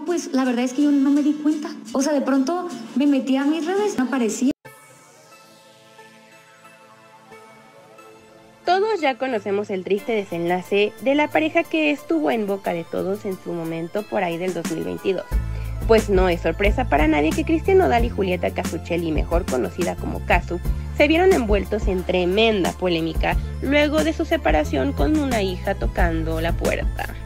pues la verdad es que yo no me di cuenta. O sea, de pronto me metí a mis redes, no aparecía. Todos ya conocemos el triste desenlace de la pareja que estuvo en boca de todos en su momento por ahí del 2022. Pues no es sorpresa para nadie que Cristian Nodal y Julieta Casuccelli, mejor conocida como Casu, se vieron envueltos en tremenda polémica luego de su separación con una hija tocando la puerta.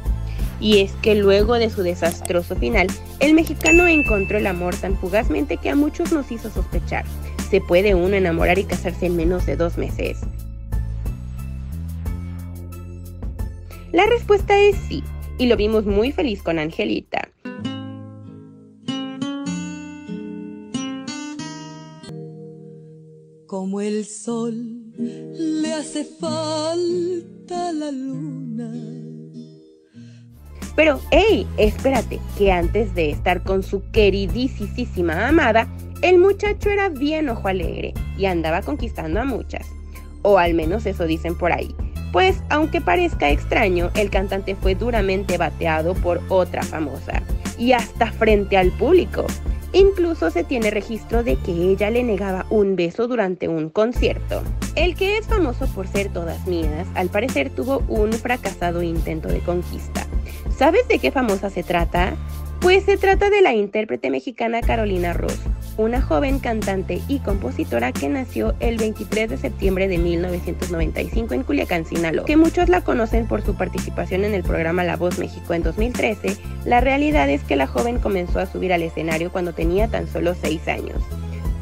Y es que luego de su desastroso final, el mexicano encontró el amor tan fugazmente que a muchos nos hizo sospechar. ¿Se puede uno enamorar y casarse en menos de dos meses? La respuesta es sí, y lo vimos muy feliz con Angelita. Como el sol le hace falta la luna. Pero, hey, espérate, que antes de estar con su queridísima amada, el muchacho era bien ojo alegre y andaba conquistando a muchas. O al menos eso dicen por ahí. Pues, aunque parezca extraño, el cantante fue duramente bateado por otra famosa, y hasta frente al público. Incluso se tiene registro de que ella le negaba un beso durante un concierto. El que es famoso por ser todas mías, al parecer tuvo un fracasado intento de conquista. ¿Sabes de qué famosa se trata? Pues se trata de la intérprete mexicana Carolina Ross, una joven cantante y compositora que nació el 23 de septiembre de 1995 en Culiacán, Sinaloa. Que muchos la conocen por su participación en el programa La Voz México en 2013, la realidad es que la joven comenzó a subir al escenario cuando tenía tan solo 6 años.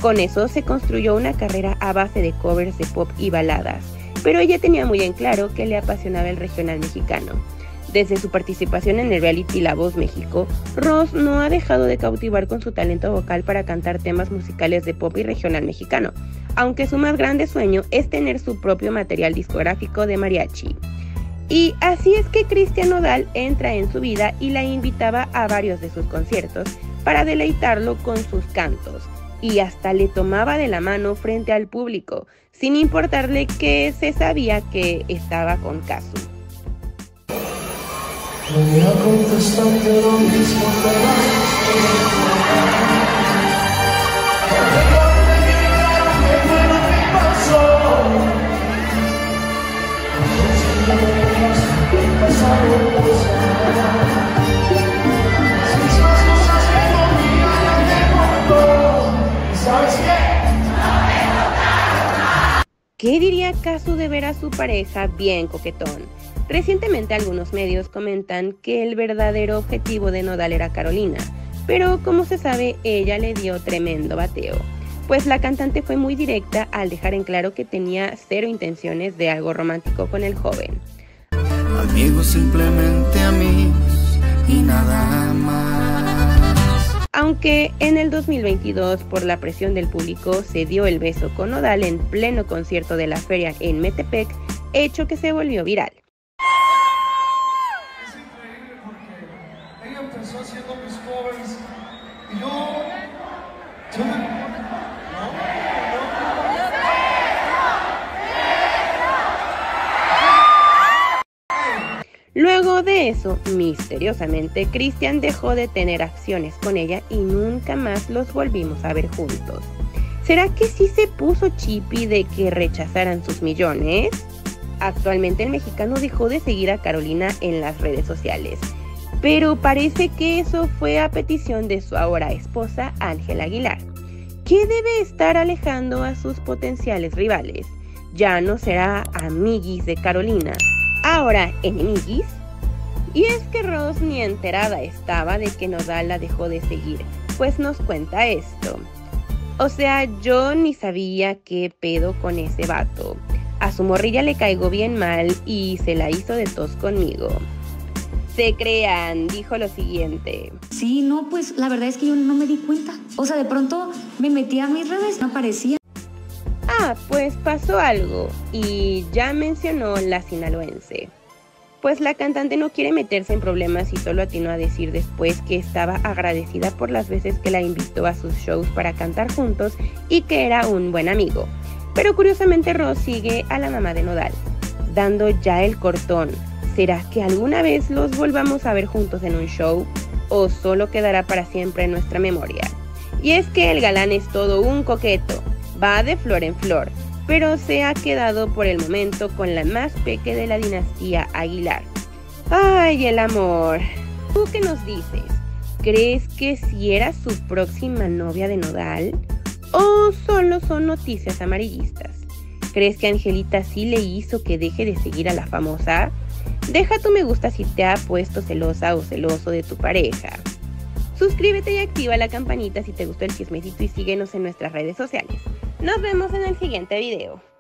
Con eso se construyó una carrera a base de covers de pop y baladas, pero ella tenía muy en claro que le apasionaba el regional mexicano. Desde su participación en el reality La Voz México, Ross no ha dejado de cautivar con su talento vocal para cantar temas musicales de pop y regional mexicano, aunque su más grande sueño es tener su propio material discográfico de mariachi. Y así es que Cristian Nodal entra en su vida y la invitaba a varios de sus conciertos para deleitarlo con sus cantos, y hasta le tomaba de la mano frente al público, sin importarle que se sabía que estaba con Casu. Voy a contestarte lo mismo ¿Qué diría Casu de ver a su pareja bien coquetón? Recientemente algunos medios comentan que el verdadero objetivo de Nodal era Carolina, pero como se sabe, ella le dio tremendo bateo, pues la cantante fue muy directa al dejar en claro que tenía cero intenciones de algo romántico con el joven. Amigos simplemente amigos y nada más. Aunque en el 2022, por la presión del público, se dio el beso con Nodal en pleno concierto de la feria en Metepec, hecho que se volvió viral. Luego de eso, misteriosamente, Christian dejó de tener acciones con ella y nunca más los volvimos a ver juntos. ¿Será que sí se puso chippy de que rechazaran sus millones? Actualmente el mexicano dejó de seguir a Carolina en las redes sociales, pero parece que eso fue a petición de su ahora esposa Ángela Aguilar, que debe estar alejando a sus potenciales rivales. Ya no será amiguis de Carolina, ahora enemiguis. Y es que Ross ni enterada estaba de que Nodal la dejó de seguir, pues nos cuenta esto. O sea, yo ni sabía qué pedo con ese vato. A su morrilla le caigo bien mal y se la hizo de tos conmigo. Se crean, dijo lo siguiente. Sí, no, pues la verdad es que yo no me di cuenta. O sea, de pronto me metí a mis redes, no aparecía. Ah, pues pasó algo y ya mencionó la sinaloense. Pues la cantante no quiere meterse en problemas y solo atinó a decir después que estaba agradecida por las veces que la invitó a sus shows para cantar juntos y que era un buen amigo. Pero curiosamente Ross sigue a la mamá de Nodal, dando ya el cortón. ¿Será que alguna vez los volvamos a ver juntos en un show? o solo quedará para siempre en nuestra memoria. Y es que el galán es todo un coqueto, va de flor en flor, pero se ha quedado por el momento con la más peque de la dinastía Aguilar. ¡Ay, el amor! ¿Tú qué nos dices? ¿Crees que si era su próxima novia de Nodal? ¿O solo son noticias amarillistas? ¿Crees que Angelita sí le hizo que deje de seguir a la famosa? Deja tu me gusta si te ha puesto celosa o celoso de tu pareja. Suscríbete y activa la campanita si te gustó el chismecito y síguenos en nuestras redes sociales. Nos vemos en el siguiente video.